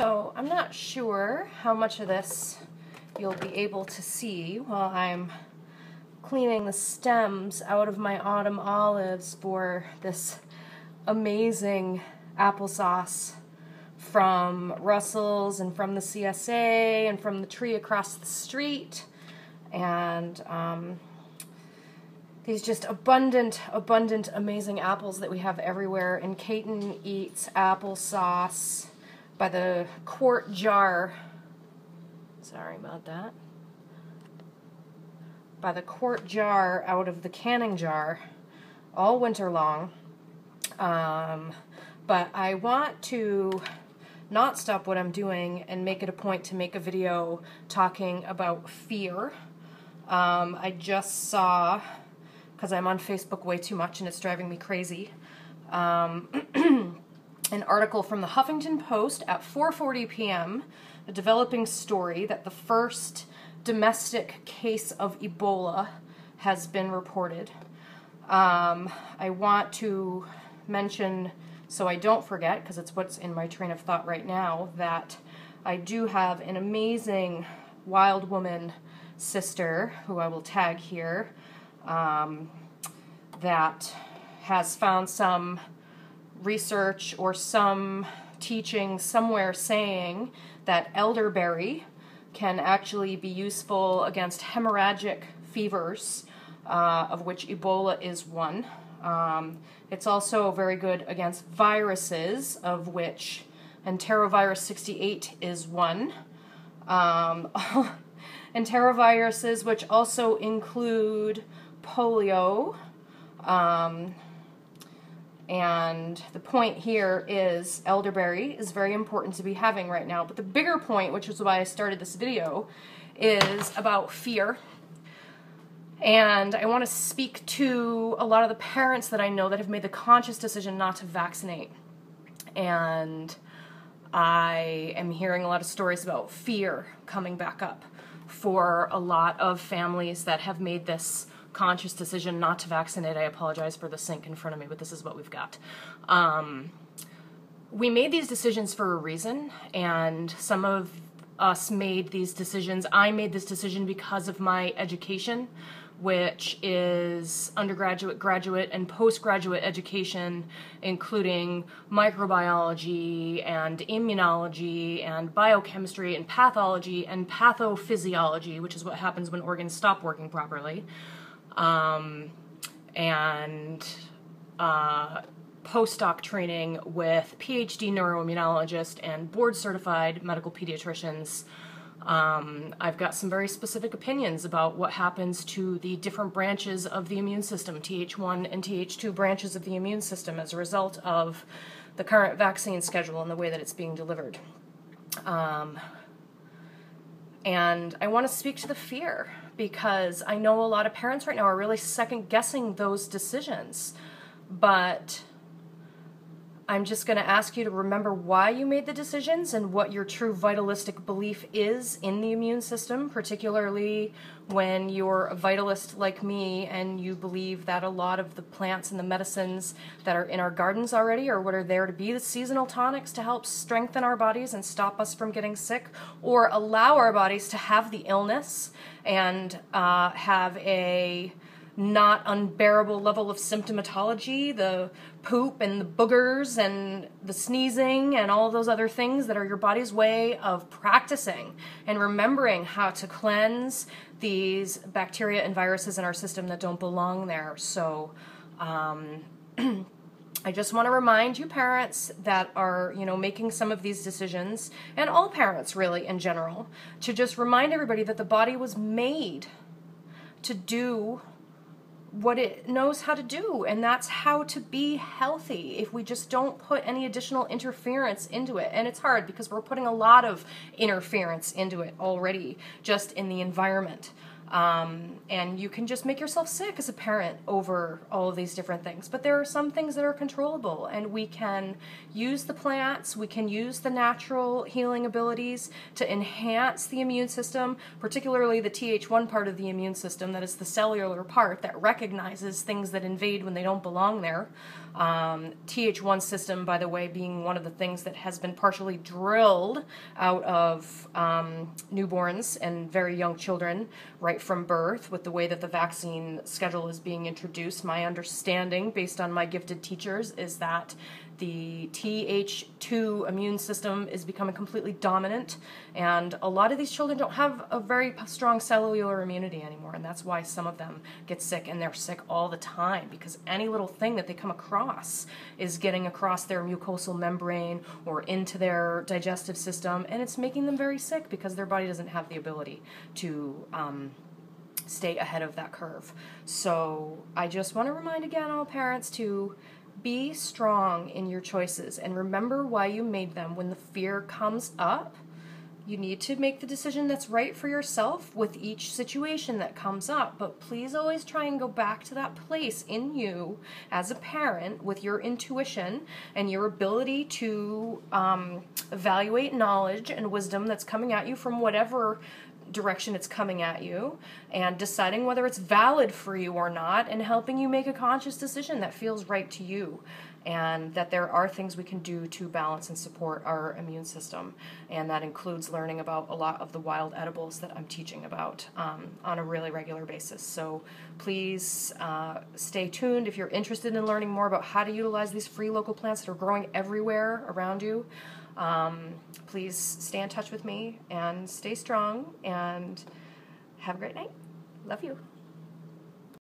So I'm not sure how much of this you'll be able to see while I'm cleaning the stems out of my autumn olives for this amazing applesauce from Russell's and from the CSA and from the tree across the street and um, these just abundant, abundant, amazing apples that we have everywhere. And Caton eats applesauce by the quart jar. Sorry about that. By the quart jar out of the canning jar all winter long. Um, but I want to not stop what I'm doing and make it a point to make a video talking about fear. Um, I just saw, because I'm on Facebook way too much and it's driving me crazy, um, an article from the Huffington Post at 4:40 p.m. a developing story that the first domestic case of Ebola has been reported. Um, I want to mention, so I don't forget, because it's what's in my train of thought right now, that I do have an amazing wild woman sister, who I will tag here, um, that has found some research or some teaching somewhere saying that elderberry can actually be useful against hemorrhagic fevers, uh, of which Ebola is one. Um, it's also very good against viruses, of which enterovirus 68 is one. Um, enteroviruses, which also include polio, um, and the point here is elderberry is very important to be having right now. But the bigger point, which is why I started this video, is about fear. And I want to speak to a lot of the parents that I know that have made the conscious decision not to vaccinate. And I am hearing a lot of stories about fear coming back up for a lot of families that have made this conscious decision not to vaccinate. I apologize for the sink in front of me, but this is what we've got. Um, we made these decisions for a reason, and some of us made these decisions. I made this decision because of my education, which is undergraduate, graduate, and postgraduate education, including microbiology and immunology and biochemistry and pathology and pathophysiology, which is what happens when organs stop working properly um, and uh, postdoc training with PhD neuroimmunologist and board certified medical pediatricians. Um, I've got some very specific opinions about what happens to the different branches of the immune system, Th1 and Th2 branches of the immune system, as a result of the current vaccine schedule and the way that it's being delivered. Um, and I want to speak to the fear because I know a lot of parents right now are really second guessing those decisions. But I'm just going to ask you to remember why you made the decisions and what your true vitalistic belief is in the immune system, particularly when you're a vitalist like me and you believe that a lot of the plants and the medicines that are in our gardens already are what are there to be the seasonal tonics to help strengthen our bodies and stop us from getting sick or allow our bodies to have the illness and uh, have a not unbearable level of symptomatology, the poop and the boogers and the sneezing and all those other things that are your body's way of practicing and remembering how to cleanse these bacteria and viruses in our system that don't belong there. So, um, I just want to remind you parents that are, you know, making some of these decisions and all parents really in general to just remind everybody that the body was made to do what it knows how to do and that's how to be healthy if we just don't put any additional interference into it. And it's hard because we're putting a lot of interference into it already just in the environment Um, and you can just make yourself sick as a parent over all of these different things. But there are some things that are controllable, and we can use the plants, we can use the natural healing abilities to enhance the immune system, particularly the Th1 part of the immune system, that is the cellular part that recognizes things that invade when they don't belong there. Um, Th1 system, by the way, being one of the things that has been partially drilled out of um, newborns and very young children right from birth with the way that the vaccine schedule is being introduced. My understanding, based on my gifted teachers, is that the Th2 immune system is becoming completely dominant, and a lot of these children don't have a very strong cellular immunity anymore, and that's why some of them get sick, and they're sick all the time because any little thing that they come across is getting across their mucosal membrane or into their digestive system, and it's making them very sick because their body doesn't have the ability to. Um, stay ahead of that curve. So I just want to remind again all parents to be strong in your choices and remember why you made them. When the fear comes up, you need to make the decision that's right for yourself with each situation that comes up. But please always try and go back to that place in you as a parent with your intuition and your ability to um, evaluate knowledge and wisdom that's coming at you from whatever direction it's coming at you and deciding whether it's valid for you or not and helping you make a conscious decision that feels right to you and that there are things we can do to balance and support our immune system. And that includes learning about a lot of the wild edibles that i'm teaching about um, on a really regular basis. So please uh, stay tuned if you're interested in learning more about how to utilize these free local plants that are growing everywhere around you um, please stay in touch with me and stay strong and have a great night. Love you.